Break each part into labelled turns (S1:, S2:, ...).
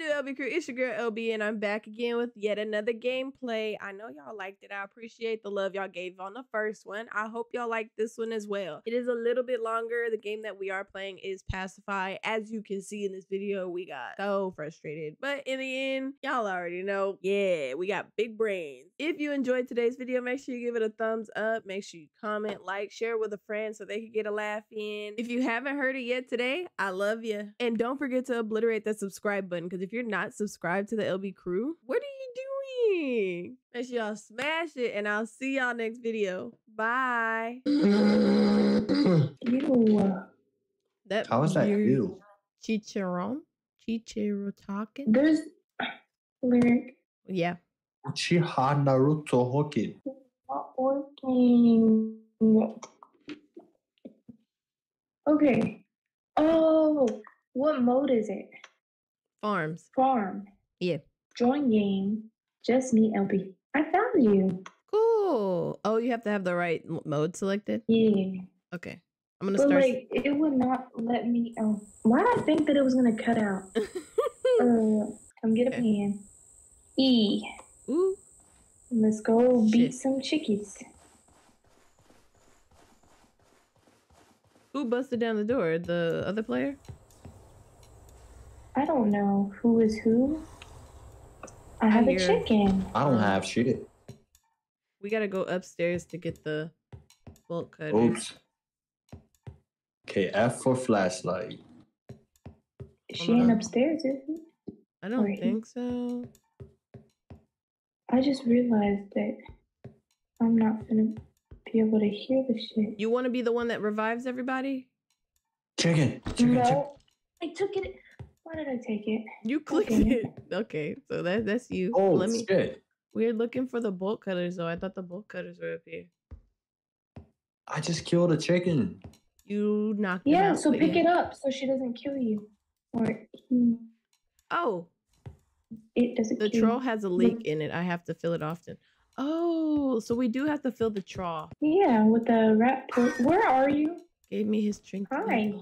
S1: do, LB Crew? It's your girl LB, and I'm back again with yet another gameplay. I know y'all liked it. I appreciate the love y'all gave on the first one. I hope y'all like this one as well. It is a little bit longer. The game that we are playing is Pacify. As you can see in this video, we got so frustrated. But in the end, y'all already know, yeah, we got big brains. If you enjoyed today's video, make sure you give it a thumbs up. Make sure you comment, like, share with a friend so they can get a laugh in. If you haven't heard it yet today, I love you. And don't forget to obliterate that subscribe button because if you're not subscribed to the LB crew, what are you doing? Make sure y'all smash it and I'll see y'all next video. Bye.
S2: Ew.
S1: That
S2: How is that
S1: weird
S2: you?
S1: Chicharron? Chichiro talking?
S3: There's lyric
S1: Yeah.
S2: Uchiha Naruto Hokin.
S3: not working. Okay. Oh, what mode is it?
S1: Farms.
S3: Farm.
S1: Yeah.
S3: Join game. Just me, LB. I found you.
S1: Cool. Oh, you have to have the right mode selected?
S3: Yeah.
S1: Okay. I'm gonna
S3: But
S1: start.
S3: like, it would not let me. Oh, why did I think that it was gonna cut out? Uh, come get a
S1: Okay.
S3: pan. E.
S1: Ooh.
S3: Let's go beat some chickies.
S1: Who busted down the door? The other player?
S3: I don't know who is who. I have a chicken.
S2: I don't have shit.
S1: We gotta go upstairs to get the bolt cutter.
S2: Oops. Okay, F for flashlight.
S3: She ain't upstairs, is she?
S1: I don't
S3: Right.
S1: think so.
S3: I just realized that I'm not gonna be able to hear the shit.
S1: You want to be the one that revives everybody?
S2: Chicken. Chicken.
S3: no,
S2: chicken.
S3: I took it. Why did I take it?
S1: You clicked
S3: Okay.
S1: it. Okay, so that that's you.
S2: Oh,
S1: Let me.
S2: shit.
S1: We're looking for the bolt cutters though. I thought the bolt cutters were up here.
S2: I just killed a chicken.
S1: You knocked it
S3: Yeah,
S1: out.
S3: so
S1: but
S3: pick it up so she doesn't kill you, or he,
S1: Oh,
S3: it doesn't.
S1: the
S3: kill
S1: troll
S3: you.
S1: has a leak in it. I have to fill it often. Oh, so we do have to fill the trough.
S3: Yeah, with the rat. Po- Where are you?
S1: Gave me his drink.
S3: Hi.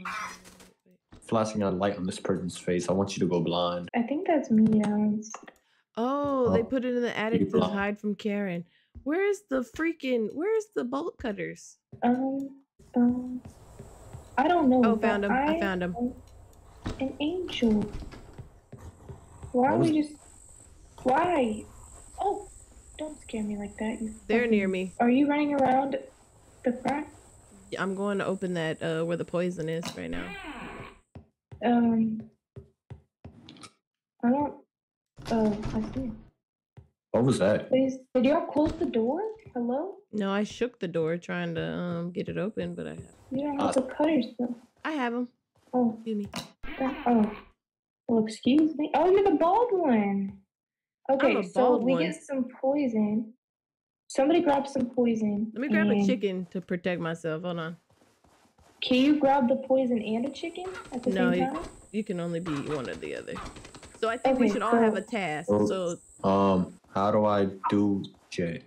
S2: Flashing a light on this person's face. I want you to go blind.
S3: I think that's me, Alex.
S1: Oh, they
S2: Oh,
S1: put it in the attic to
S2: blocked.
S1: hide from Karen. Where's the freaking? Where's the bolt cutters?
S3: Um, um, I don't know.
S1: Oh,
S3: found
S1: found 'em. I
S3: I
S1: found 'em.
S3: am An angel. Why are we just? Why? Oh, don't scare me like that. You
S1: They're
S3: fucking-
S1: near me.
S3: Are you running around the front?
S1: I'm going to open that uh where the poison is right now.
S3: Um, I don't. Oh, I see.
S2: What was that?
S3: Please, did y'all close the door? Hello?
S1: No, I shook the door trying to um get it open, but I
S3: You don't have the cutters though.
S1: I have them.
S3: Oh,
S1: Excuse me.
S3: that- oh. Well, excuse me. Oh, you're the bald one. Okay,
S1: a
S3: so we
S1: one.
S3: get some poison. Somebody grab some poison.
S1: Let me grab a chicken to protect myself. Hold on.
S3: Can you grab the poison and a chicken at the
S1: No,
S3: same
S1: you-
S3: time?
S1: You can only be one or the other. So I think we
S3: Okay,
S1: should all have a task.
S2: Oh.
S1: So
S2: Um, how do I do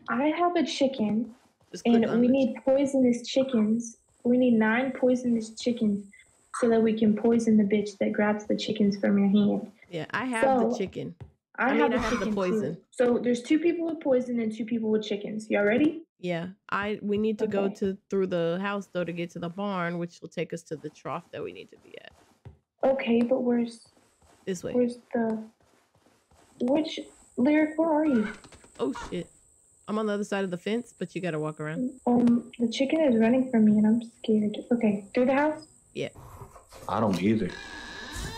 S3: i have a chicken,
S1: just
S3: and we
S1: the-
S3: need poisonous chickens. We need nine poisonous chickens so that we can poison the bitch that grabs the chickens from your hand.
S1: Yeah, I have the chicken.
S3: I,
S1: I mean,
S3: have
S1: I
S3: a
S1: have the
S3: chicken
S1: poison.
S3: Too. So there's two people with poison and two people with chickens. Y'all ready?
S1: Yeah, I we need to go to through the house though to get to the barn, which will take us to the trough that we need to be at.
S3: Okay, but where's
S1: This way.
S3: where's the which lyric? Where are you?
S1: Oh shit. I'm on the other side of the fence, but you gotta walk around.
S3: Um, the chicken is running from me and I'm scared. Okay, through the house. Yeah.
S2: I don't either.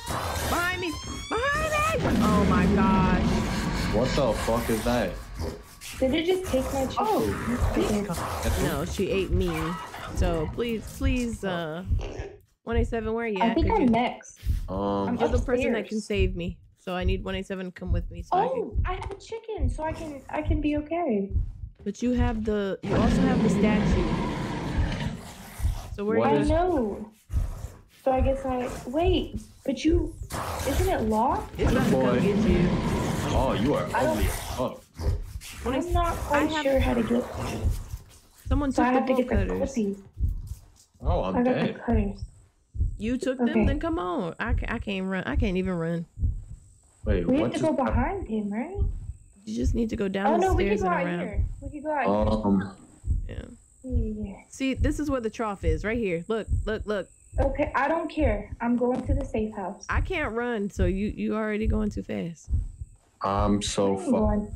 S1: Behind me! Behind me! Oh my gosh.
S2: What the fuck is that?
S3: Did it just take my chicken?
S2: Oh,
S1: No, she ate me. So please, please, uh 187, where are you
S3: I
S1: at?
S3: think
S1: 'Cause
S3: I'm
S1: you-
S3: next.
S2: Um,
S1: You're the person that can save me. So I need 187 to come with me so I can
S3: Oh, I have a chicken, so I can I can be okay.
S1: But you have the you also have the statue. So where
S2: What
S1: are
S3: I
S1: you?
S2: is-
S3: know. So I guess I wait. But you, isn't it locked?
S1: It's not to
S2: Boy.
S1: come get you.
S2: oh, you are ugly as fuck.
S1: When I
S3: I'm not quite
S1: have-
S3: sure how to get.
S1: Someone
S3: So
S1: took
S3: I
S1: the
S3: have to
S1: bolt
S3: get the
S1: cutters.
S2: Oh, I'm
S3: I got the cutters.
S1: You took them, then come on. I, I can't run. I can't even run.
S2: Wait,
S3: We have to
S2: just
S3: go
S2: happened?
S3: behind him, right?
S1: You just need to go down
S3: Oh
S1: the
S3: no, we
S1: stairs
S3: can go
S1: and
S3: out
S1: around.
S3: here. We can go out
S2: Um,
S1: Yeah.
S3: here. Yeah.
S1: See, this is where the trough is, right here. Look, look, look.
S3: Okay, I don't care. I'm going to the safe house.
S1: I can't run, so you you already going too fast.
S2: I'm so
S3: I'm
S2: fucked.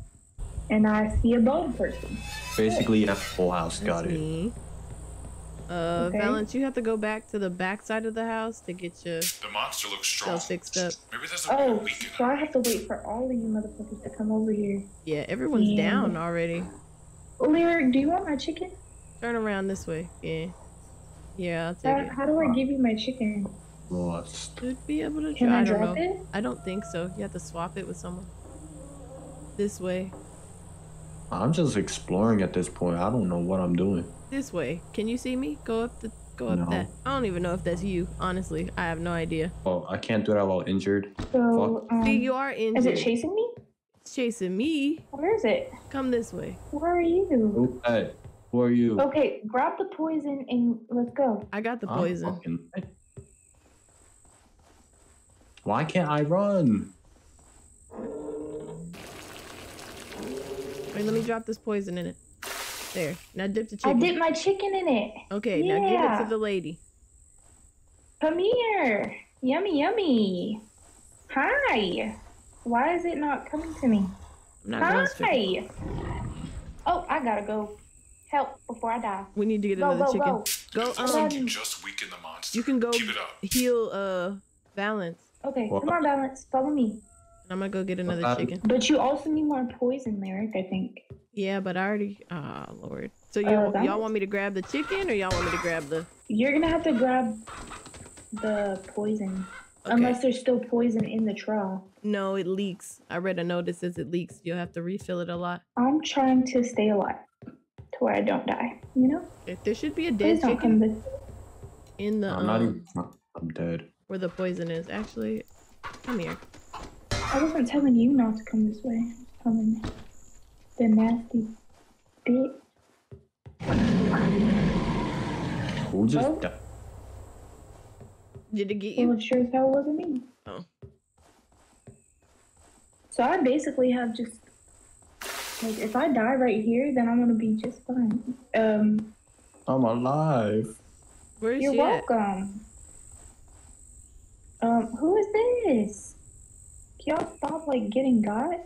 S3: Going, and I see a bone person.
S2: Basically, a full house. Got
S1: That's
S2: it.
S1: me. Uh,
S3: Okay.
S1: Valence, you have to go back to the back side of the house to get your
S4: The monster looks strong.
S1: stuff fixed up.
S4: Maybe there's a
S3: Oh,
S4: weak in
S3: so. I have to wait for all of you motherfuckers to come over here.
S1: Yeah, everyone's
S3: Yeah.
S1: down already.
S3: Lyric, do you want my chicken?
S1: Turn around this way. Yeah. Yeah, I'll
S3: How,
S1: take it.
S3: how do I give you my chicken?
S2: Lost.
S1: Should be able to
S3: Can
S1: try.
S3: I
S1: I don't
S3: drop
S1: know.
S3: it?
S1: I don't think so. You have to swap it with someone. This way.
S2: I'm just exploring at this point. I don't know what I'm doing.
S1: This way. Can you see me? Go up the go up
S2: No.
S1: that. I don't even know if that's you. Honestly, I have no idea.
S2: Oh, I can't do that while injured.
S3: So, um,
S1: See, you are injured.
S3: is it chasing me?
S1: It's chasing me.
S3: Where is it?
S1: Come this way.
S3: Where are you?
S2: Who, hey, who are you?
S3: Okay, grab the poison and let's go.
S1: I got the
S2: I'm
S1: poison.
S2: fucking- Why can't I run?
S1: Wait, let me drop this poison in it. There. Now dip the chicken.
S3: I
S1: chicken.
S3: dipped my chicken in it.
S1: Okay, now give it to the lady.
S3: Come here. Yummy, yummy. Hi. Why is it not coming to me?
S1: I'm not going straight.
S3: Hi. Oh, I gotta go. Help before I die.
S1: We need to get
S3: Go,
S1: another
S3: go,
S1: chicken.
S3: go.
S1: Go,
S4: Looks
S1: um,
S4: like you just weakened the monster.
S1: you can go
S4: Keep it up.
S1: heal uh balance.
S3: Okay,
S2: What?
S3: come on, balance. Follow me.
S1: And I'm gonna go get another
S2: Um,
S1: chicken.
S3: But you also need more poison, Lyric, I think.
S1: Yeah, but I already ah lord. So
S3: Uh,
S1: y'all,
S3: balance?
S1: y'all want me to grab the chicken or y'all want me to grab the
S3: You're gonna have to grab the poison.
S1: Okay.
S3: Unless there's still poison in the trough.
S1: No, it leaks. I read a note that says it leaks. You'll have to refill it a lot.
S3: I'm trying to stay alive to where I don't die. You know?
S1: If there should be a
S3: Please
S1: dead
S3: don't come
S1: chicken
S3: this
S1: in the
S2: I'm not
S1: um,
S2: even. I'm dead.
S1: where the poison is. Actually, come here.
S3: I wasn't telling you not to come this way. I was telling the nasty bitch.
S2: Who just
S3: Oh.
S2: died?
S1: Did it get
S3: Well,
S1: you?
S3: it sure as hell wasn't me.
S1: Oh.
S3: So I basically have just like if I die right here, then I'm gonna be just fine. Um,
S2: I'm alive.
S1: Where's
S3: you're
S1: she at?
S3: welcome. Um, who is this? Can y'all stop like getting got?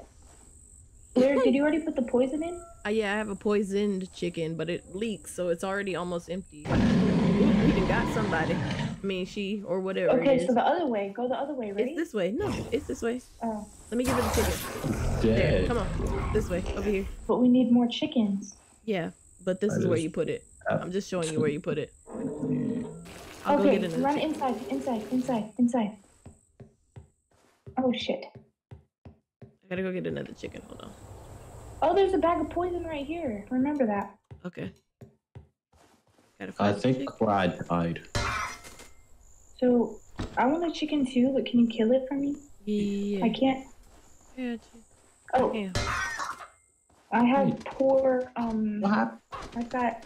S3: Where did you already put the poison in?
S1: Uh, yeah, I have a poisoned chicken, but it leaks, so it's already almost empty. Ooh, we got somebody. I mean, she or whatever
S3: Okay,
S1: is.
S3: so the other way. Go the other way, ready?
S1: It's this way. No, it's this way.
S3: Oh,
S1: Let me give her the chicken. There,
S2: Dead.
S1: come on. This way, over here.
S3: but we need more chickens.
S1: Yeah, but this is where you put it. I'm just showing you where you put it. I'll go
S3: okay,
S1: get
S3: run
S1: chicken.
S3: inside, inside, inside, inside. Oh shit.
S1: I gotta go get another chicken. Hold on.
S3: Oh, there's a bag of poison right here. Remember that.
S1: Okay. Gotta
S2: I
S1: find the
S2: think
S1: chicken.
S2: where I died.
S3: So I want a chicken too, but can you kill it for me?
S1: Yeah.
S3: I can't.
S1: yeah.
S3: Oh,
S1: yeah.
S3: I have
S2: Wait.
S3: poor. Um,
S2: What happened?
S3: I got.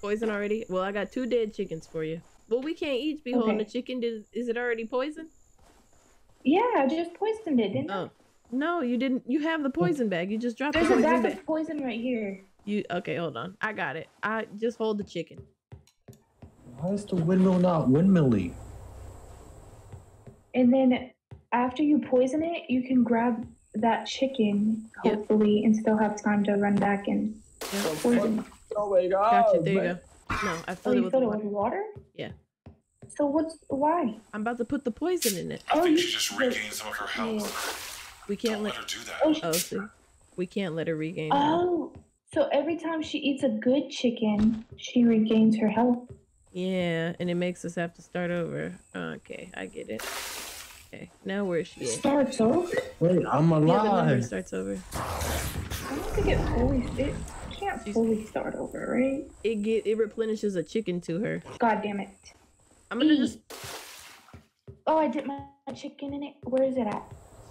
S1: Poison already? Well, I got two dead chickens for you. Well, we can't each be holding
S3: Okay.
S1: the chicken. Did, is it already poisoned?
S3: Yeah, I just poisoned it, didn't I?
S1: Oh. No, you didn't. You have the poison bag. You just dropped
S3: There's
S1: the
S3: a
S1: poison
S3: bag
S1: bag.
S3: of poison right here.
S1: You okay? Hold on. I got it. I just hold the chicken.
S2: Why is the windmill not windmilling?
S3: And then after you poison it, you can grab that chicken,
S1: Yep.
S3: hopefully, and still have time to run back and
S1: Yeah.
S3: poison.
S2: Oh my god.
S1: Gotcha. There you go. No, I
S3: Oh,
S1: filled it
S3: you
S1: with
S3: filled it
S1: water.
S3: with water?
S1: Yeah.
S3: So what's why?
S1: I'm about to put the poison in it.
S4: I
S3: Oh,
S4: think
S3: you-
S4: she just
S3: wait.
S4: regained some of her health.
S1: We can't let.
S4: let her do that.
S3: Oh,
S1: Oh, see, we can't let her regain. that.
S3: Oh, so every time she eats a good chicken, she regains her health.
S1: Yeah, and it makes us have to start over. Okay, I get it. Okay, now where is she at?
S3: Starts over.
S2: Wait, I'm alive.
S1: Yeah, the memory
S2: alive.
S1: starts over.
S3: I don't think it fully. It can't
S1: She's-
S3: fully start over, right?
S1: It get it replenishes a chicken to her.
S3: God damn it.
S1: I'm gonna just.
S3: Oh, I dipped my chicken in it. Where is it at?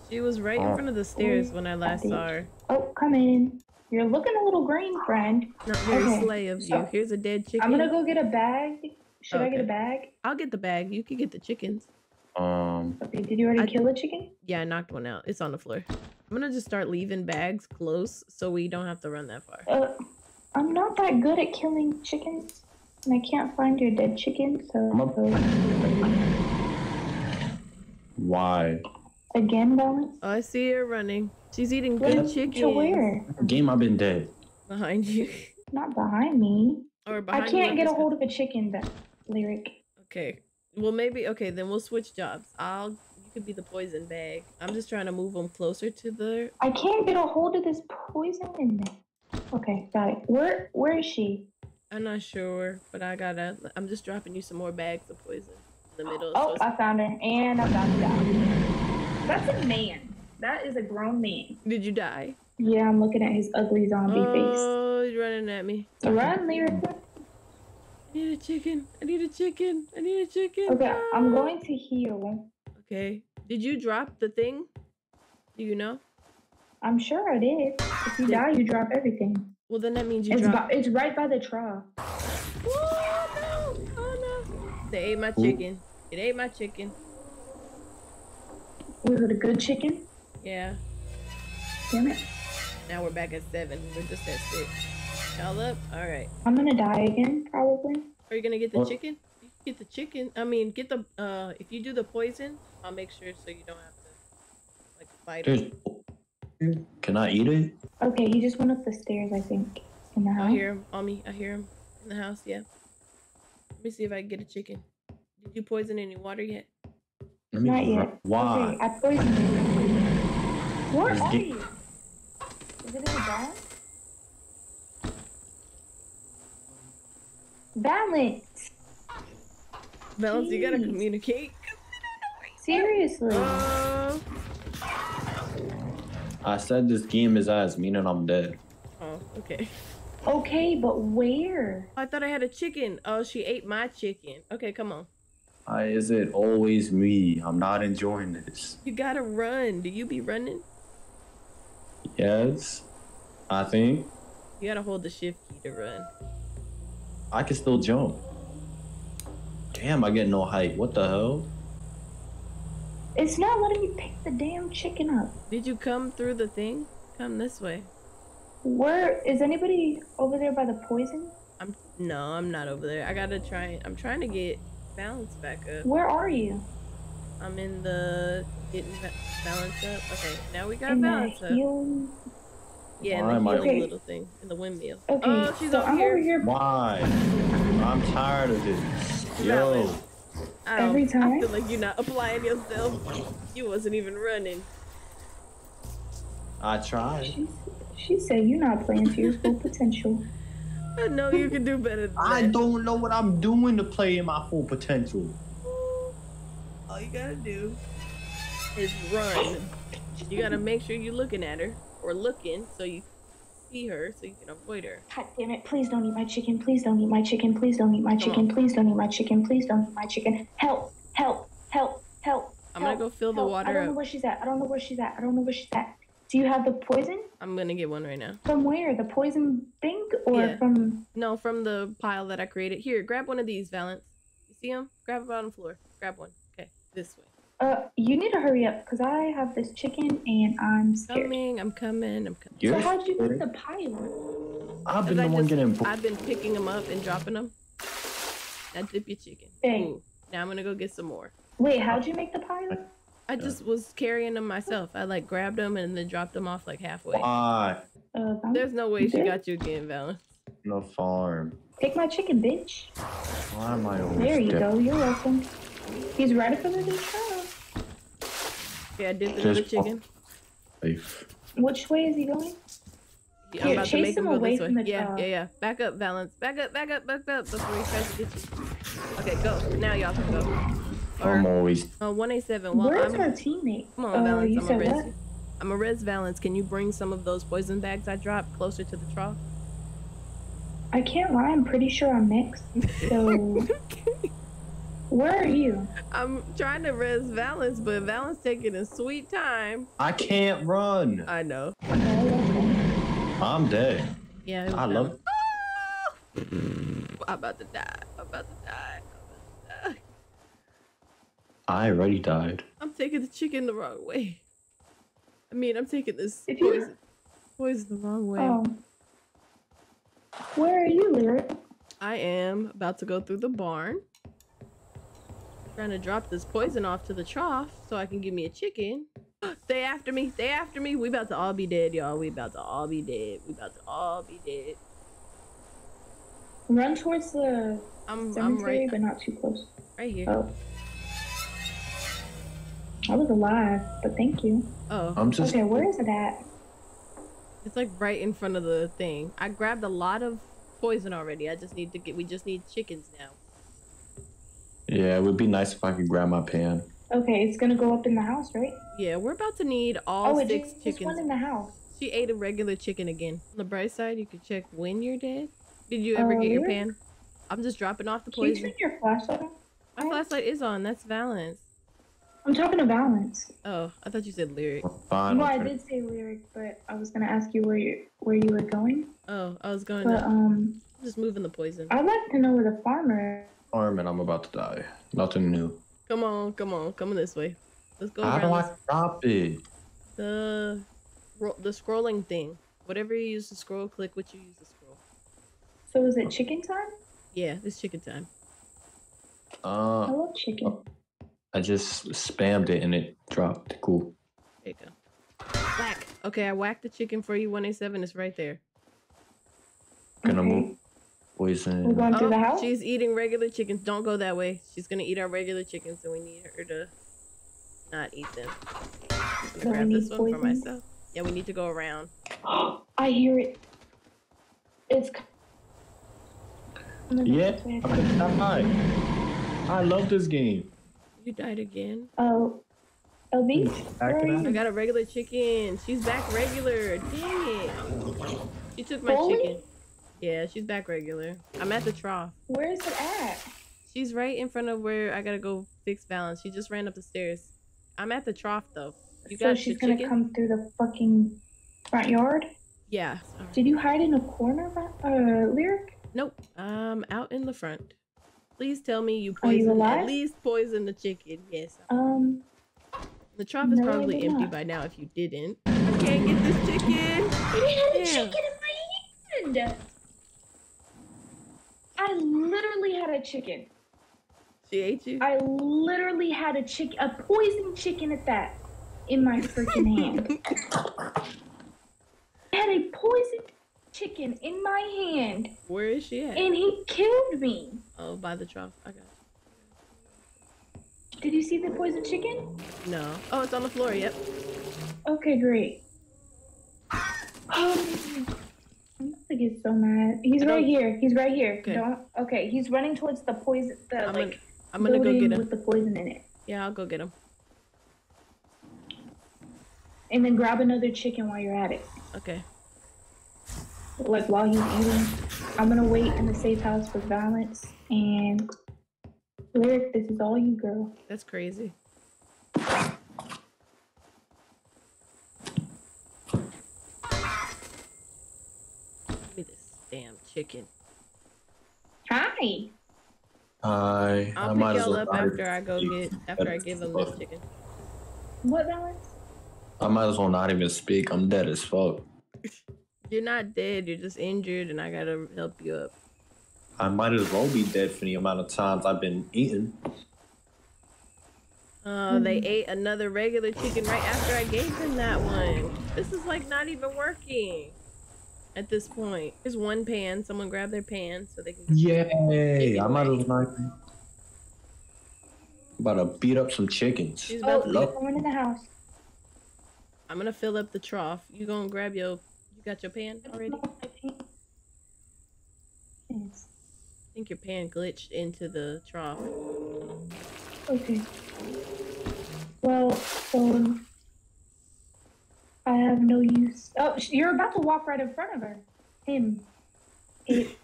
S1: She was right in
S2: Oh.
S1: front of the stairs when I last saw her.
S3: Oh, come in. You're looking a little green, friend.
S1: Not very
S3: Okay,
S1: slay of you.
S3: so-
S1: Here's a dead chicken.
S3: I'm gonna go get a bag. Should I get a bag?
S1: I'll get the bag. You can get the chickens.
S2: Um,
S3: Okay, did you already
S1: I-
S3: kill a chicken?
S1: Yeah, I knocked one out. It's on the floor. I'm gonna just start leaving bags close so we don't have to run that far.
S3: Uh, I'm not that good at killing chickens, and I can't find your dead chicken. So
S2: I'm up. Why?
S3: again, balance.
S1: Oh, I see her running. She's eating
S3: Run
S1: good chicken.
S3: To where?
S2: Game I've been dead.
S1: Behind you.
S3: Not behind me.
S1: or behind
S3: I can't
S1: on
S3: get a hold of a chicken. That lyric.
S1: Okay. Well, maybe okay. Then we'll switch jobs. I'll. You could be the poison bag. I'm just trying to move them closer to the.
S3: I can't get a hold of this poison in there. Okay, got it. Where where is she?
S1: I'm not sure, but I gotta. I'm just dropping you some more bags of poison in the middle.
S3: Oh,
S1: so
S3: I found her, and I found her. That's a man. That is a grown man.
S1: Did you die?
S3: Yeah, I'm looking at his ugly zombie
S1: oh, face. Oh, he's running at me.
S3: Run, lyric.
S1: I need a chicken. I need a chicken. I need a chicken.
S3: Okay, I'm going to heal.
S1: Okay. Did you drop the thing? Do you know?
S3: I'm sure I did. If you die, you drop everything.
S1: Well, then that means you
S3: It's
S1: dropped.
S3: by, it's right by the trough.
S1: Oh no! Oh no! They ate my
S2: Ooh.
S1: chicken. It ate my chicken.
S3: Was it a good chicken?
S1: Yeah.
S3: Damn it.
S1: Now we're back at seven. We're just at six. Y'all up? All right.
S3: I'm gonna die again, probably.
S1: Are you gonna get the
S2: What?
S1: chicken? Get the chicken. I mean, get the. Uh, if you do the poison, I'll make sure so you don't have to like fight.
S2: There's. Can I eat it?
S3: Okay, he just went up the stairs, I think. In the house.
S1: I
S3: house.
S1: hear him on me. I hear him in the house. Yeah. Let me see if I can get a chicken. Did you poison any water yet?
S2: Let me
S3: Not yet.
S2: Why?
S3: Okay, I poisoned him. Where
S2: There's
S3: are
S2: ga-
S3: you? Is it in the barn? Balance.
S1: Balance, you gotta communicate.
S3: Seriously.
S1: Uh,
S2: I said this game is ass, meaning I'm dead.
S1: oh, okay.
S3: Okay, but where?
S1: I thought I had a chicken. Oh, she ate my chicken. Okay, come on.
S2: Why is it always me? I'm not enjoying this.
S1: You gotta run. Do you be running?
S2: Yes, I think
S1: You gotta hold the shift key to run.
S2: I can still jump. Damn, I get no height. What the hell?
S3: It's not letting me pick the damn chicken up.
S1: Did you come through the thing? Come this way.
S3: Where is anybody over there by the poison?
S1: I'm no, I'm not over there. I gotta try. I'm trying to get balance back up.
S3: Where are you?
S1: I'm in the getting ba- balance up. Okay, now we got
S3: In the
S1: balance up.
S3: heel.
S1: Yeah,
S2: Why
S1: in
S2: am
S1: the
S2: I-
S1: healing
S3: Okay.
S1: little thing in the windmill.
S3: Okay,
S1: Oh, she's
S3: so
S1: over
S3: I'm
S1: here.
S3: over here
S2: Why? I'm tired of this. Yo,
S1: Balance. I don't- I feel like you're not applying yourself. You wasn't even running.
S2: I tried.
S3: She, she said you're not playing to your full potential.
S1: I know you can do better than
S2: I
S1: that.
S2: don't know what I'm doing to play in my full potential.
S1: All you gotta do is run. You gotta make sure you're looking at her or looking so you see her so you can avoid her.
S3: God damn it, please don't eat my chicken. Please don't eat my chicken. Please don't eat my
S1: Come
S3: chicken.
S1: on.
S3: Please don't eat my chicken. Please don't eat my chicken. Help, help, help, help.
S1: I'm gonna go fill the
S3: help. I don't know
S1: up.
S3: where she's at. I don't know where she's at. I don't know where she's at. Do you have the poison?
S1: I'm gonna get one right now.
S3: From where? The poison thing? Or
S1: Yeah.
S3: from.
S1: No, from the pile that I created. Here, grab one of these, Valence. You see them? Grab on the floor. Grab one. Okay, this way.
S3: Uh, you need to hurry up because I have this chicken and I'm scared.
S1: Coming, I'm coming, I'm coming.
S2: You're
S3: So how'd you
S2: scared?
S3: make the pile?
S2: I've been the
S1: I
S2: one
S1: just,
S2: getting.
S1: I've been picking them up and dropping them. Now dip your chicken.
S3: Dang.
S1: Ooh, now I'm gonna go get some more.
S3: Wait, how'd you make the pile?
S1: I just was carrying them myself. I like grabbed them and then dropped them off like halfway.
S2: Why?
S3: Uh,
S1: There's no way she got you again, Valence.
S2: No farm.
S3: take my chicken, bitch.
S2: Why am I always
S3: There you
S2: dead?
S3: go. You're welcome. He's right up under the tree.
S1: Okay, I did another
S2: Just-
S1: chicken.
S2: Safe.
S3: Which way is he going?
S1: Yeah,
S3: Here,
S1: I'm about to
S3: chase
S1: make him
S3: him
S1: go
S3: away
S1: this way.
S3: from the
S1: yeah,
S3: truck.
S1: yeah, yeah. Back up, Valence. Back up, back up, back up before he tries to get you. Okay, go. Now y'all can go.
S2: I'm
S1: Or
S2: always.
S1: uh, 187. Well,
S3: Where's
S1: I'm,
S3: my teammate?
S1: come on,
S3: uh,
S1: Valence.
S3: you
S1: I'm a
S3: said
S1: res.
S3: what?
S1: I'm a res Valence. Can you bring some of those poison bags I dropped closer to the trough?
S3: I can't lie. I'm pretty sure I'm mixed. So where are you?
S1: I'm trying to res Valence, but Valence taking a sweet time.
S2: I can't run.
S1: I know.
S3: Oh.
S2: I'm dead.
S1: Yeah, it was
S2: I love.
S1: Valence. Ah! I'm about to die. I'm about to die. I'm about to die.
S2: I already died.
S1: I'm taking the chicken the wrong way. I mean, I'm taking this
S3: If you-
S1: poison, poison the wrong way.
S3: Oh. Where are you, Lyric?
S1: I am about to go through the barn. Trying to drop this poison off to the trough so I can give me a chicken. Stay after me. Stay after me. We about to all be dead, y'all. We about to all be dead. We about to all be dead.
S3: Run towards the
S1: I'm I'm
S3: cemetery,
S1: right
S3: but not too close.
S1: right here.
S3: Oh. I was alive, but thank you.
S1: Oh,
S2: I'm just.
S3: Okay, where is it at?
S1: it's like right in front of the thing. I grabbed a lot of poison already. I just need to get. We just need chickens now.
S2: Yeah, it would be nice if I could grab my pan.
S3: Okay, it's gonna go up in the house, right?
S1: Yeah, we're about to need all
S3: oh, it just, just one
S1: chickens.
S3: in the house.
S1: She ate a regular chicken again. On the bright side, you can check when you're dead. Did you ever get your
S3: Oh,
S1: pan? I'm just dropping off the poison.
S3: Can you turn your flashlight on?
S1: My flashlight is on. That's Valence.
S3: I'm talking to Balance.
S1: Oh, I thought you said lyric.
S2: Fine.
S3: no, I did say lyric, but I was gonna ask you where you where you were going.
S1: Oh, I was going
S3: But
S1: to
S3: um, I'm
S1: just moving the poison.
S3: I'd like to know where the farmer.
S2: Arm and I'm about to die. Nothing new.
S1: Come on, come on, come this way. Let's go
S2: How do
S1: around
S2: I
S1: this-
S2: drop it?
S1: the ro- the scrolling thing. Whatever you use to scroll, click what you use to scroll.
S3: So is it chicken time?
S1: Yeah, it's chicken time.
S3: I
S2: Uh,
S3: love chicken.
S2: I just spammed it and it dropped. Cool.
S1: There you go. Whack. Okay, I whacked the chicken for you. One eight seven is right there.
S2: Gonna
S3: Okay.
S2: move poison.
S3: We're going through the oh, house.
S1: Oh, she's eating regular chickens. Don't go that way. She's gonna eat our regular chickens, and we need her to not eat them. I'm
S3: So
S1: gonna grab this
S3: need
S1: one for myself. Yeah, we need to go around.
S3: I hear it. It's. c-
S2: Yeah, I'm gonna. I love this game.
S1: You died again.
S3: Oh, LB,
S2: Back
S3: where are
S2: it up.
S1: I got a regular chicken. She's back regular. Dang it. She took my
S3: Fully?
S1: chicken. Yeah, she's back regular. I'm at the trough.
S3: Where is it at?
S1: She's right in front of where I gotta go fix balance. She just ran up the stairs. I'm at the trough though. You
S3: so she's gonna
S1: chicken?
S3: come through the fucking front yard.
S1: Yeah.
S3: Did you hide in a corner, uh, lyric?
S1: Nope. Um, out in the front. Please tell me you poisoned at least poison the chicken. Yes.
S3: Um,
S1: The trough is
S3: No, I
S1: probably empty
S3: not.
S1: by now if you didn't. I can't get this chicken.
S3: I had a chicken in my hand. I literally had a chicken.
S1: She ate you.
S3: I literally had a chicken, a poisoned chicken at that, in my freaking hand. I had a poisoned chicken in my hand,
S1: Where is she at?
S3: and he killed me.
S1: Oh, by the trough. I got
S3: Did you see the poisoned chicken?
S1: No. Oh, it's on the floor. Yep.
S3: Okay, great. Um, To get so mad. He's
S1: I
S3: right
S1: don't-
S3: here. He's right here.
S1: Okay.
S3: Don't. Okay, he's running towards the poison. The
S1: I'm gonna,
S3: like
S1: I'm gonna go get him.
S3: with the poison in it,
S1: Yeah, I'll go get him.
S3: and then grab another chicken while you're at it.
S1: Okay.
S3: Like while he's eating, I'm gonna wait in the safe house for balance. And lyric, this is all you, girl.
S1: That's crazy. Give me this damn chicken.
S3: Hi.
S2: I,
S1: I'll
S2: I
S1: pick
S2: might as
S1: y'all
S2: well
S1: up after I go get after I give him this chicken.
S3: What balance?
S2: I might as well not even speak. I'm dead as fuck.
S1: You're not dead. You're just injured, and I gotta help you up.
S2: I might as well be dead for the amount of times I've been eating.
S1: Uh, they ate another regular chicken right after I gave them that one. This is like not even working at this point. There's one pan. Someone grab their pan so they can.
S2: Yay! I might
S1: ready.
S2: as well not. About to beat up some chickens.
S1: She's
S3: Oh,
S1: to.
S2: Hello?
S3: someone in the house.
S1: I'm gonna fill up the trough. You gonna grab your? You got your pan already? I think your pan glitched into the trough.
S3: Okay. Well, so I have no use. Oh, you're about to walk right in front of her. Him. It.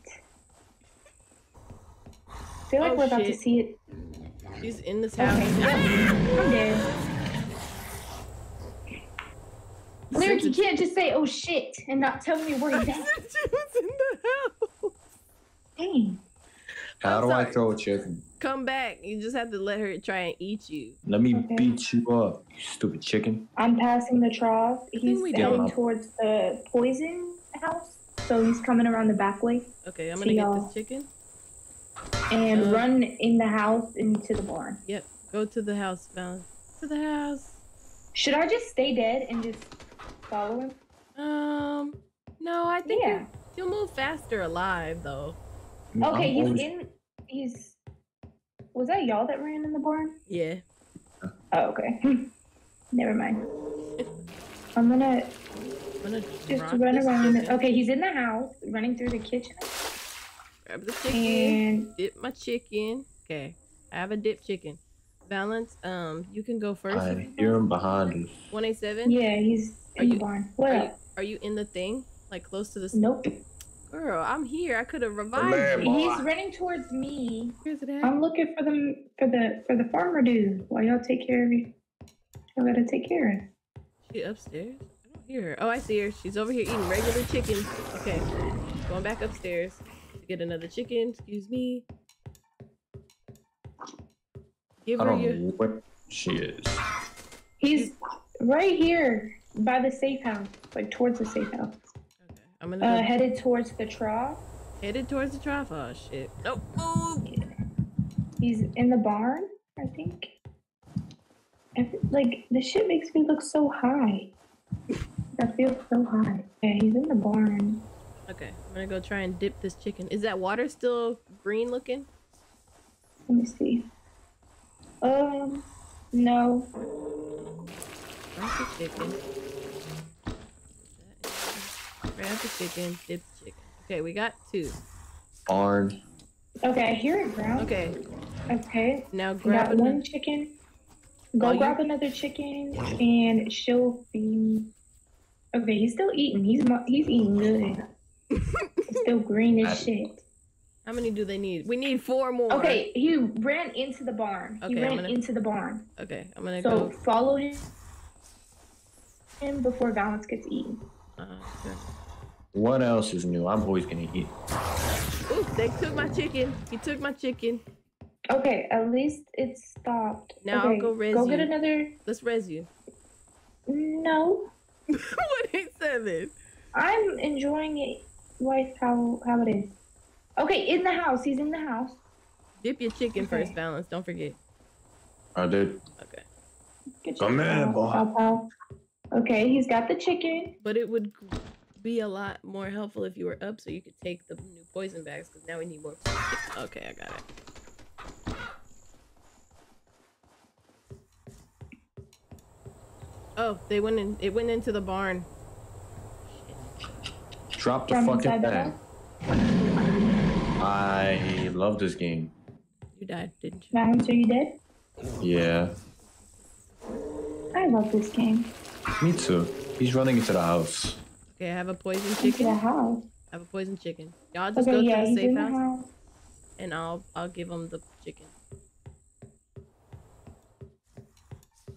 S3: I feel like
S1: Oh,
S3: we're about to see it.
S1: She's in this house.
S3: Okay. Ah! I'm dead. Lyric, you can't just say "oh shit" and not tell me where he's at.
S1: she was in the house.
S3: Dang.
S2: How
S1: I'm
S2: do I throw a chicken?
S1: Come back. You just have to let her try and eat you.
S2: Let me
S3: Okay.
S2: beat you up, you stupid chicken.
S3: I'm passing the trough. He's
S1: we
S3: heading towards the poison house. So he's coming around the back way
S1: Okay, I'm gonna get this chicken.
S3: and
S1: Uh.
S3: run in the house into the barn.
S1: Yep. Go to the house, Val. To the house.
S3: Should I just stay dead and just follow him?
S1: Um. No, I think
S3: Yeah.
S1: you- you'll move faster alive though.
S2: I mean, I'm
S3: Okay, he's
S2: always-
S3: in. He's. Was that y'all that ran in the barn?
S1: Yeah.
S3: Oh, okay. Never mind. I'm gonna
S1: I'm gonna
S3: just
S1: drop
S3: run around.
S1: chicken,
S3: Okay, he's in the house, running through the kitchen,
S1: Grab the chicken.
S3: and
S1: Dip my chicken. Okay. I have a dip chicken. Valence, um, you can go first.
S2: I hear him behind us.
S1: One eight seven.
S3: yeah, he's
S1: Are
S3: in
S1: you-
S3: the barn. What
S1: Are you, are you in the thing? Like close to the.
S3: Nope.
S1: Girl, I'm here. I could have revived
S2: there,
S1: you.
S3: He's running towards me.
S1: Where's it at?
S3: I'm looking for them for the for the farmer dude. While y'all take care of you, y'all gotta take care of.
S1: She upstairs? I don't hear her. Oh, I see her. She's over here eating regular chicken. Okay. Going back upstairs to get another chicken. Excuse me. Give
S2: I
S1: her
S2: don't
S1: your.
S2: know where she is.
S3: He's right here by the safe house, like towards the safe house.
S1: I'm gonna
S3: Uh,
S1: go
S3: headed towards the trough.
S1: headed towards the trough. Oh shit. Nope. Move.
S3: He's in the barn, I think. Fe- like the shit makes me look so high. I feel so high. Yeah, he's in the barn.
S1: Okay. I'm gonna go try and dip this chicken. Is that water still green looking?
S3: Let me see. Um, no.
S1: Chicken. Grab the chicken. Dip the chicken. Okay, we got two.
S2: Barn.
S3: Okay, I hear it ground.
S1: Okay.
S3: Okay,
S1: Now grab
S3: got one chicken. Go
S1: Oh, you-
S3: grab another chicken, and she'll be. Okay, he's still eating. He's mu- he's eating good. Still green as shit.
S1: How many do they need? We need four more.
S3: Okay, he ran into the barn.
S1: Okay, I'm
S3: ran
S1: gonna-
S3: into the barn.
S1: Okay. I'm gonna
S3: So
S1: go.
S3: follow him. Him before Valance gets eaten.
S1: Uh, okay.
S2: What else is new? I'm always gonna eat.
S1: Ooh, they took my chicken. He took my chicken.
S3: Okay, at least it stopped.
S1: Now I'll go res
S3: Go get another.
S1: Let's res you.
S3: No,
S1: what he said
S3: I'm enjoying it. Life how how it is. Okay, in the house. He's in the house.
S1: Dip your chicken first, balance. Don't forget.
S2: I did.
S1: Okay.
S3: Get
S2: Come
S3: your
S2: here, boy.
S3: pal, pal. Okay, he's got the chicken.
S1: But it would g- be a lot more helpful if you were up so you could take the new poison bags because now we need more. Okay, I got it. Oh, they went in. It went into the barn.
S2: Drop the
S3: From
S2: fucking bag. I love this game.
S1: You died, didn't you?
S3: Valance, are you dead?
S2: Yeah,
S3: I love this game.
S2: me too. He's running into the house.
S1: Okay, I have a poison
S3: Into the
S1: chicken. I have a poison chicken. Y'all just
S3: Okay,
S1: go
S3: yeah,
S1: to the safe house,
S3: house.
S1: and I'll I'll give them the chicken.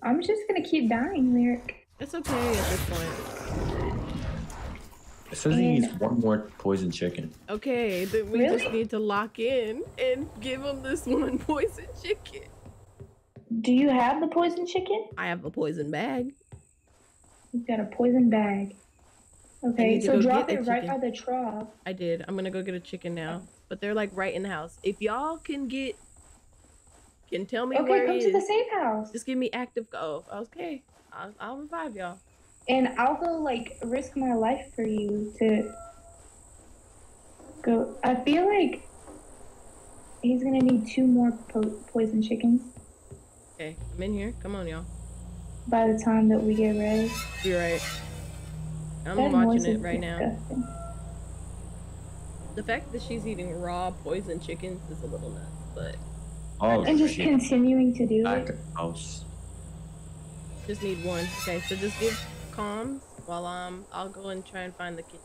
S3: I'm just gonna keep dying, Lyric.
S1: It's okay at this point.
S2: It says he needs one more poison chicken.
S1: Okay, then we just need to lock in and give them this one poison chicken.
S3: Do you have the poison chicken?
S1: I have a poison bag.
S3: You've got a poison bag. Okay, so drop it right by the trough.
S1: I did. I'm gonna go get a chicken now. But they're like right in the house. If y'all can get, can tell me
S3: Okay,
S1: where
S3: come
S1: it
S3: to the
S1: is,
S3: safe house.
S1: just give me active go. Okay, I'll, I'll revive y'all.
S3: And I'll go like risk my life for you to go. I feel like he's gonna need two more po- poison chickens
S1: Okay, I'm in here. Come on, y'all.
S3: by the time that we get ready.
S1: Be right. I'm
S3: That
S1: watching
S3: it
S1: it
S3: is
S1: right now. The fact that she's eating raw poison chickens is a little nuts, but
S2: Oh,
S3: And just
S2: shit.
S3: continuing to do
S2: Back
S3: it.
S2: to the house.
S1: just need one. Okay, so just give comms while um I'll go and try and find the kitchen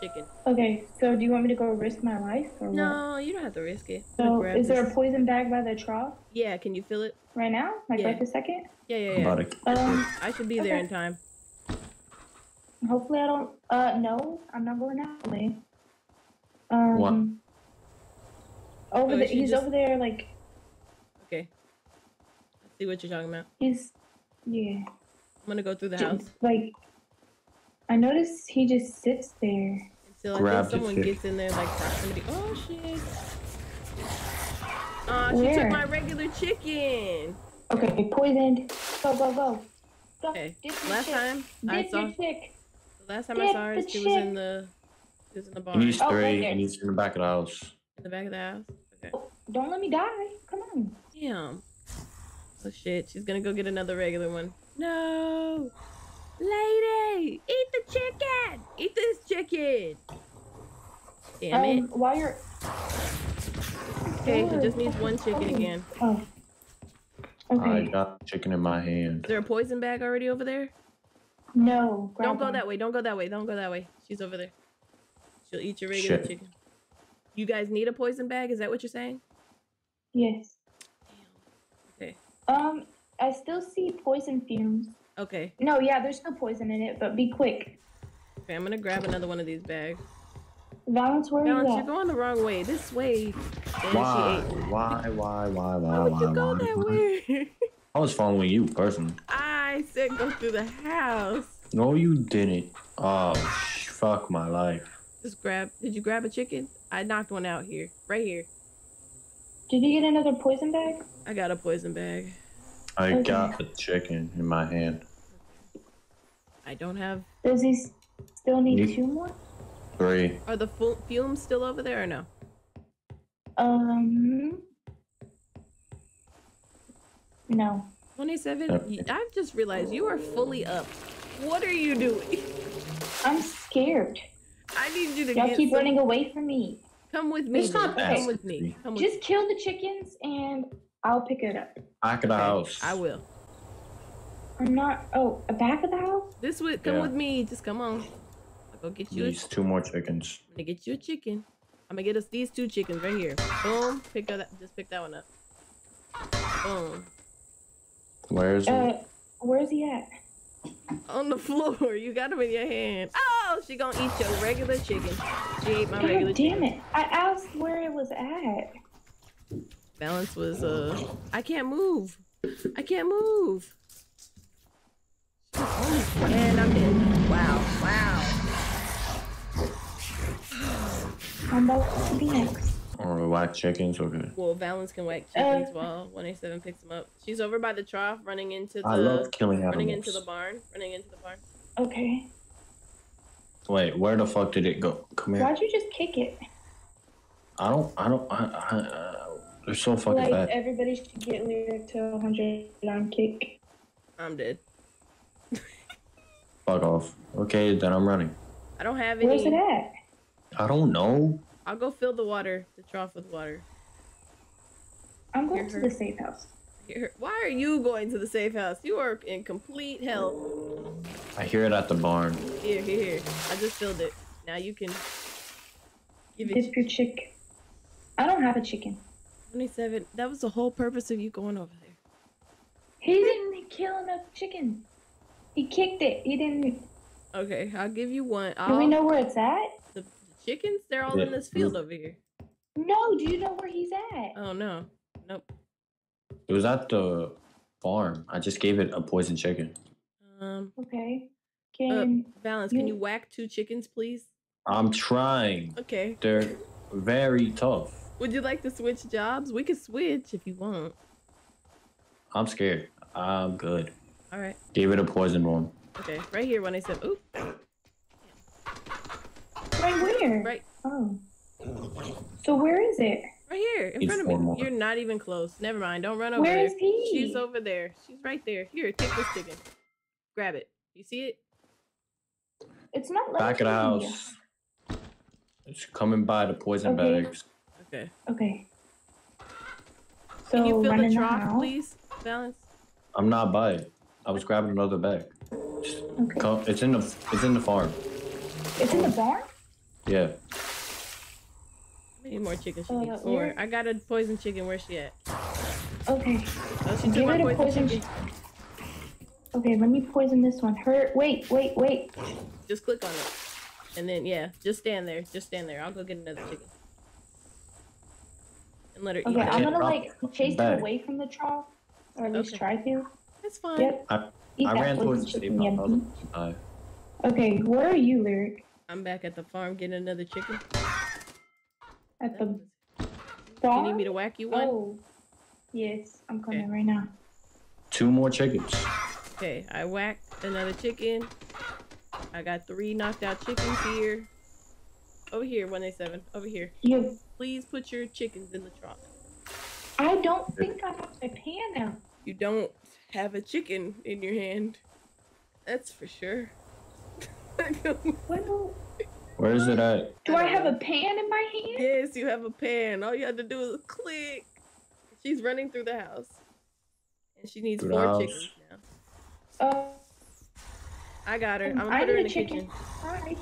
S1: chicken.
S3: Okay, so do you want me to go risk my life or what?
S1: No, you don't have to risk it.
S3: So
S1: grab
S3: is there a poison bag by the trough
S1: Yeah, can you feel it?
S3: right now? Like
S1: Yeah.
S3: right this second?
S1: Yeah, yeah,
S2: I'm
S1: yeah.
S3: Um,
S1: I should be there in time.
S3: Hopefully I don't. Uh, no, I'm not going that way. Um.
S2: What?
S3: Over
S1: Oh,
S3: the, he's
S1: just-
S3: over there, like
S1: Okay. I see what you're talking about.
S3: he's yeah.
S1: I'm gonna go through the
S3: J-
S1: house
S3: Like I noticed he just sits there.
S1: until I
S2: Grab
S1: think someone gets in there like proximity. Oh shit. Uh, she
S3: Where?
S1: took my regular chicken.
S3: Okay, poisoned. Go go go. Go.
S1: Okay. Last
S3: chick.
S1: time I saw
S3: your chick.
S1: The last time I saw her,
S3: the
S1: she was in the she was in the
S2: He
S1: barn
S2: needs
S3: Oh,
S2: three, and he's in the back of the house.
S1: in the back of the house. Okay.
S3: Don't let me die. Come on.
S1: Damn. Oh shit, she's gonna go get another regular one. No! Lady! Eat the chicken! Eat this chicken! Damn it.
S3: Um, while you're
S1: Okay, he just needs one chicken again.
S3: oh.
S2: I
S3: Okay.
S2: got chicken in my hand.
S1: Is there a poison bag already over there?
S3: No. grab
S1: Don't go
S3: one.
S1: that way, don't go that way, don't go that way. She's over there. She'll eat your regular
S2: Shit.
S1: chicken. You guys need a poison bag? Is that what you're saying?
S3: Yes.
S1: Okay.
S3: Um, I still see poison fumes.
S1: Okay.
S3: No, yeah, there's no poison in it, but be quick.
S1: Okay, I'm gonna grab another one of these bags.
S3: Valence, where are
S1: Balance,
S3: you
S1: you're going the wrong way. This way. And
S2: Why?
S1: she ate.
S2: Why? Why? Why? Why?
S1: Why would you
S2: why,
S1: go
S2: why,
S1: that
S2: why?
S1: way?
S2: I was following you personally.
S1: I said go through the house.
S2: No, you didn't. Oh, sh- fuck my life.
S1: Just grab. Did you grab a chicken? I knocked one out here. Right here.
S3: Did you get another poison bag?
S1: I got a poison bag.
S2: I
S3: Okay.
S2: got the chicken in my hand.
S1: I don't have.
S3: Does he still need
S2: You-
S3: two more?
S2: Three.
S1: Are the fumes still over there or no?
S3: Um, no.
S1: 27?
S2: Okay.
S1: I've just realized you are fully up. What are you doing?
S3: I'm scared.
S1: I need you to
S3: Y'all
S1: get
S3: keep
S1: some-
S3: running away from me.
S1: Come with me.
S2: It's not
S1: then. Come with me. Come with
S3: Just kill the chickens and I'll pick it up.
S2: Back of the
S1: Okay,
S2: house.
S1: I will.
S3: I'm not. Oh, a back of the house?
S1: This would come
S2: Yeah.
S1: with me. Just come on. I'll go get you. A,
S2: two more chickens.
S1: I'm gonna get you a chicken. I'm gonna get us these two chickens right here. Boom. Pick up that. Just pick that one up. Boom.
S2: Where is it?
S3: Uh, where's he at?
S1: On the floor. You got him in your hand. Oh, she gonna eat your regular chicken. She ate my regular
S3: damn
S1: chicken.
S3: it! I asked where it was at.
S1: Balance was uh. I can't move. I can't move. And I'm dead. Wow. Wow.
S3: I'm about to be next.
S2: Or whack chickens? Okay.
S1: Well, Valence can whack
S3: Uh.
S1: chickens while 187 picks them up. She's over by the trough, running into the
S2: I love killing animals.
S1: running into the barn. Running into the barn.
S3: Okay.
S2: Wait, where the fuck did it go? Come here.
S3: Why'd you just kick it?
S2: I don't. I don't. I, I, uh, they're so fucking
S3: like
S2: bad.
S3: everybody should get lyric to 100 on kick.
S1: I'm dead.
S2: Fuck off. Okay, then I'm running.
S1: I don't have any.
S3: Where's it at?
S2: I don't know.
S1: I'll go fill the water, the trough with water.
S3: I'm going
S1: Hear
S3: to
S1: her.
S3: the safe house.
S1: Here. Why are you going to the safe house? You are in complete health.
S2: I hear it at the barn.
S1: Here, here, here. I just filled it. Now you can give it.
S3: Dip your chick. I don't have a chicken.
S1: 27. That was the whole purpose of you going over there.
S3: He didn't kill enough chicken. He kicked it. He didn't.
S1: Okay, I'll give you one.
S3: Do we know where it's at?
S1: The, the chickens? They're all in this field over here.
S3: No. Do you know where he's at?
S1: Oh no. Nope.
S2: It was at the farm. I just gave it a poison chicken.
S1: Um,
S3: Okay.
S1: uh,
S3: Can
S1: Valence, can
S3: you-
S1: you whack two chickens, please?
S2: I'm trying.
S1: Okay.
S2: They're very tough.
S1: Would you like to switch jobs? We could switch if you want.
S2: I'm scared. I'm good.
S1: All right.
S2: Gave it a poison one.
S1: Okay. Right here when I said, oop,
S3: right where?
S1: right,
S3: Oh. So where is it?
S1: right here in
S2: Need
S1: front of me.
S2: more.
S1: You're not even close. Never mind. Don't run over
S3: Where
S1: there.
S3: is he?
S1: She's over there. She's right there. Here, take this chicken. Grab it. You see it?
S3: It's not letting
S2: Back of the house. It's coming by the poison
S3: Okay.
S2: bags.
S1: Okay.
S3: Okay. So
S1: Can you fill the
S3: in the
S1: trough,
S3: house.
S1: please, Valence?
S2: I'm not by it. I was grabbing another bag.
S3: Okay.
S2: it's in the it's in the farm.
S3: It's in the barn.
S2: Yeah.
S1: How many more chickens she
S3: Uh,
S1: needs? Four. I got a poison chicken. Where's she at?
S3: Okay.
S1: Oh, she took
S3: Give
S1: my
S3: it a
S1: poison,
S3: poison
S1: chicken.
S3: Okay. Let me poison this one. Her. Wait. Wait. Wait.
S1: Just click on it. And then, yeah, just stand there. Just stand there. I'll go get another chicken. and let her eat.
S3: Okay. I'm gonna like chase
S2: Back.
S3: her away from the trough, or at least
S1: Okay.
S3: try to.
S1: That's fine.
S3: Yep.
S2: I, I ran
S3: poison
S2: towards the
S3: chicken,
S2: safe
S3: yeah,
S2: house.
S3: Okay, where are you, Lyric?
S1: I'm back at the farm getting another chicken.
S3: At the
S1: You need me to whack you one?
S3: Oh, yes, I'm coming
S1: Okay.
S3: right now.
S2: two more chickens.
S1: Okay, I whacked another chicken. I got three knocked out chickens here. Over here, 187. Over here.
S3: You,
S1: Please put your chickens in the trough.
S3: I don't think I have a pan now.
S1: You don't have a chicken in your hand. That's for sure.
S3: Well,
S2: Where is it at?
S3: do I have a pan in my hand?
S1: yes, you have a pan. All you have to do is click. She's running through the house. And she needs
S2: Through
S1: four chickens now.
S3: Oh,
S1: I got her. I'm gonna
S3: I
S1: put her in the
S3: chicken.
S1: kitchen.
S3: Hi.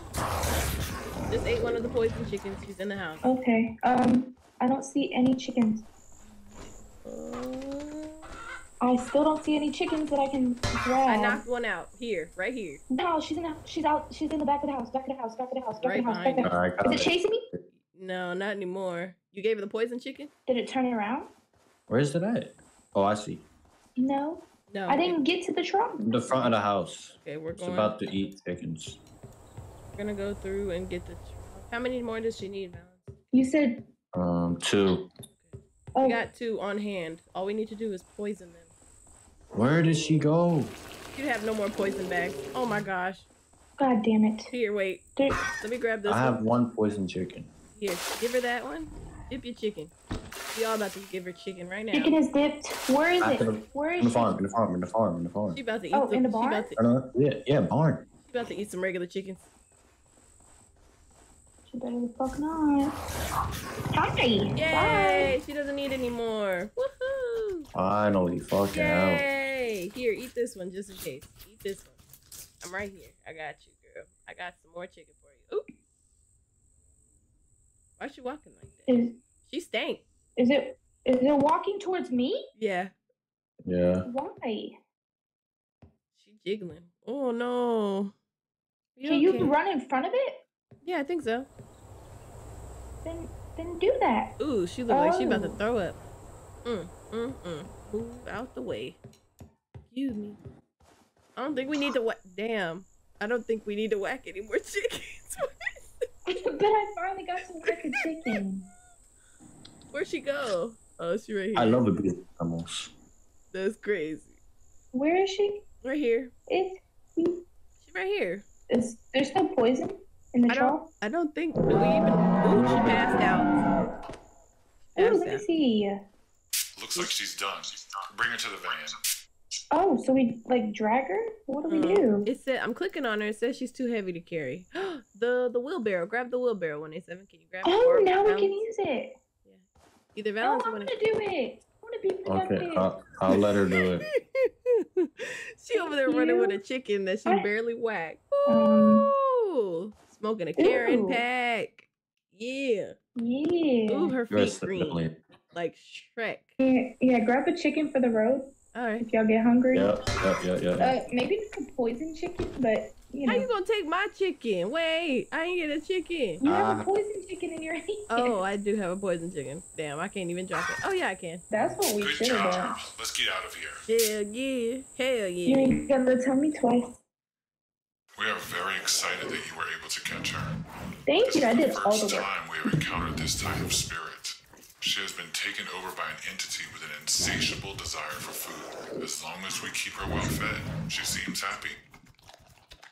S1: Just ate one of the poison chickens. She's in the house.
S3: Okay. Um, I don't see any chickens.
S1: Uh,
S3: I still don't see any chickens that I can grab.
S1: I knocked one out. Here, right here.
S3: No, she's in the, she's out. She's in the back of the house. Back of the house. Back of the house. Back
S1: Right
S3: of the house. Back of the house.
S2: right,
S3: Is it
S2: it.
S3: chasing me?
S1: No, not anymore. You gave her the poison chicken?
S3: Did it turn around?
S2: Where is it at? Oh, I see.
S3: No,
S1: No.
S3: I didn't get to the truck.
S2: The front of the house.
S1: Okay, we're
S2: It's
S1: going.
S2: about to eat chickens.
S1: We're gonna go through and get the. How many more does she need, Valence?
S3: You said,
S2: Um, two.
S3: oh,
S1: We got two on hand. All we need to do is poison them.
S2: Where did she go?
S1: You have no more poison bags. Oh my gosh.
S3: god damn it.
S1: Here, wait.
S3: There,
S1: Let me grab this
S2: I have
S1: one.
S2: one poison chicken.
S1: Here, give her that one. Dip your chicken. We all about to give her chicken right now.
S3: chicken is dipped. Where is
S2: After
S3: it?
S2: the-
S3: Where
S2: In the farm, in the farm, in the farm, in the farm.
S1: She about to eat.
S3: Oh,
S1: some,
S3: in the
S1: She
S3: barn?
S1: about to,
S2: Uh, yeah, yeah, barn.
S1: she about to eat some regular chickens.
S3: She better the fuck not. Hi.
S1: Yay! She doesn't need any more. Woohoo!
S2: Finally, fucking hell.
S1: Yay! Here, eat this one just in case. Eat this one. I'm right here. I got you, girl. I got some more chicken for you. Ooh. Why is she walking like that?
S3: Bye. Is,
S1: She stank.
S3: is it, is it walking towards me?
S1: Yeah.
S2: Yeah.
S3: Why?
S1: She jiggling. Oh no.
S3: Can you run in front of it?
S1: Yeah, I think so.
S3: Then, then do that.
S1: Ooh, she look like she about to
S3: Oh.
S1: throw up. Mm, mm, mm. Move out the way. Excuse me. I don't think we need to whack. Damn. I don't think we need to whack any more chickens.
S3: but I finally got some freaking chicken.
S1: Where'd she go? Oh, she right here.
S2: I love abuse animals.
S1: That's crazy.
S3: Where is she?
S1: Right here.
S3: Is,
S1: She right here.
S3: is there's no poison in the
S1: I
S3: trough?
S1: don't. I don't think. Do we even? Ooh, she passed out.
S3: Ooh,
S1: Passed
S3: let me
S1: out.
S3: see.
S4: Looks like she's done. Bring her to the van.
S3: Oh, so we like drag her? What do we
S1: Mm.
S3: do?
S1: It said I'm clicking on her. It says she's too heavy to carry. the the wheelbarrow. Grab the wheelbarrow. One eight seven. Can you grab it?
S3: Oh,
S1: Or
S3: now we
S1: Valance?
S3: can use it. Yeah.
S1: Either
S3: Oh,
S1: Valance
S3: I'm
S1: or
S3: gonna do it. I want to be productive.
S2: Okay, I'll, I'll let her do it.
S1: she over there running with a chicken that she
S3: I-
S1: barely whacked.
S3: Um,
S1: Ooh, smoking a Karen
S3: Ooh.
S1: pack. Yeah.
S3: yeah.
S1: Ooh, her
S2: You're
S1: feet green like Shrek.
S3: yeah. Yeah, grab a chicken for the road
S1: All right.
S3: if y'all get hungry.
S2: Yeah, yeah, yeah, yeah. yeah.
S3: Uh, maybe not a poison chicken, but you know.
S1: How you gonna take my chicken? Wait, I ain't get a chicken.
S3: You have
S2: Ah.
S3: a poison chicken in your hand.
S1: Oh, I do have a poison chicken. Damn, I can't even drop it. Oh yeah, I can.
S3: That's what we
S4: Good
S3: should have done.
S4: Let's get out of here.
S1: Hell yeah. Hell yeah.
S3: You
S1: yeah.
S3: ain't gotta tell me twice.
S4: We are very excited that you were able to catch her.
S3: Thank
S4: This
S3: you. I
S4: is the
S3: did all the
S4: first
S3: work.
S4: time we have encountered this type of spirit. She has been taken over by an entity with an insatiable desire for food. As long as we keep her well fed, she seems happy.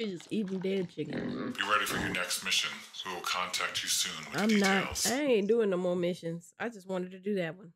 S1: She's just eating dead chicken.
S4: Be ready for your next mission. We will contact you soon with
S1: I'm not.
S4: details.
S1: I ain't doing no more missions. I just wanted to do that one.